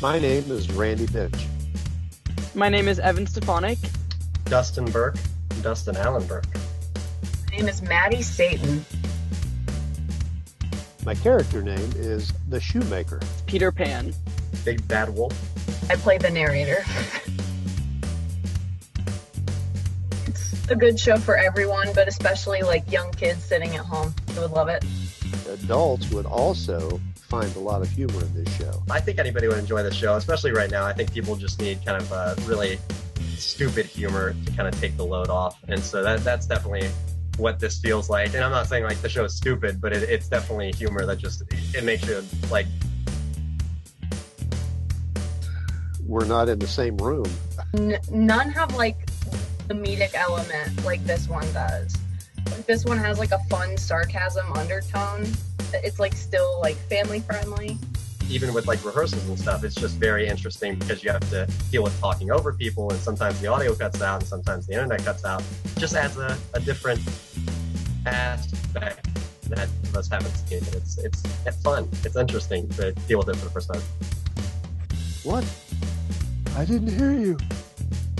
My name is Randy Bench. My name is Evan Stefanik. Dustin Burke, Dustin Allen Burke. My name is Maddie Satan. My character name is the Shoemaker. Peter Pan. Big Bad Wolf. I play the narrator. it's a good show for everyone, but especially like young kids sitting at home. They would love it. Adults would also find a lot of humor in this show. I think anybody would enjoy the show, especially right now. I think people just need kind of uh, really stupid humor to kind of take the load off, and so that that's definitely what this feels like. And I'm not saying like the show is stupid, but it, it's definitely humor that just it makes you like. We're not in the same room. N- none have like comedic element like this one does. Like, this one has like a fun sarcasm undertone. It's like still like family friendly. Even with like rehearsals and stuff, it's just very interesting because you have to deal with talking over people, and sometimes the audio cuts out, and sometimes the internet cuts out. It just adds a, a different aspect that of us haven't seen. It's it's it's fun. It's interesting to deal with it for the first time. What? I didn't hear you.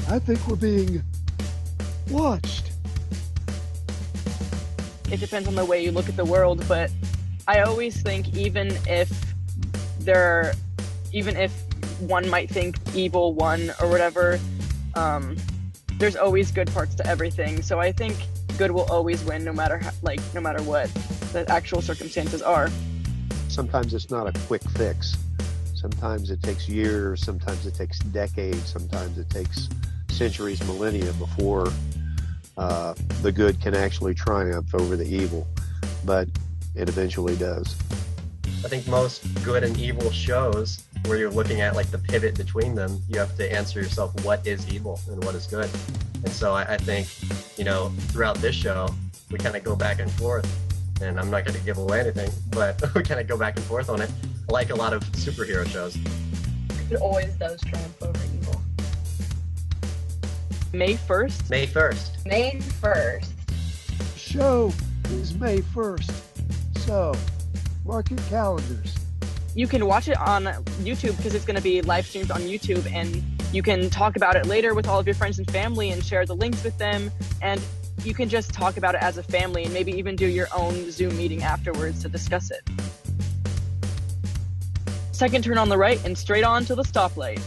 I think we're being watched. It depends on the way you look at the world, but I always think even if there, even if one might think evil won or whatever, um, there's always good parts to everything. So I think good will always win, no matter how, like no matter what the actual circumstances are. Sometimes it's not a quick fix. Sometimes it takes years. Sometimes it takes decades. Sometimes it takes centuries, millennia before uh, the good can actually triumph over the evil. But it eventually does. I think most good and evil shows where you're looking at like the pivot between them, you have to answer yourself what is evil and what is good. And so I, I think, you know, throughout this show, we kind of go back and forth. And I'm not going to give away anything, but we kind of go back and forth on it, like a lot of superhero shows. It always does triumph over evil. May 1st, May 1st. May 1st. Show is May 1st. So, mark your calendars. you can watch it on YouTube because it's going to be live streamed on YouTube and you can talk about it later with all of your friends and family and share the links with them and you can just talk about it as a family and maybe even do your own Zoom meeting afterwards to discuss it. Second turn on the right and straight on to the stoplight.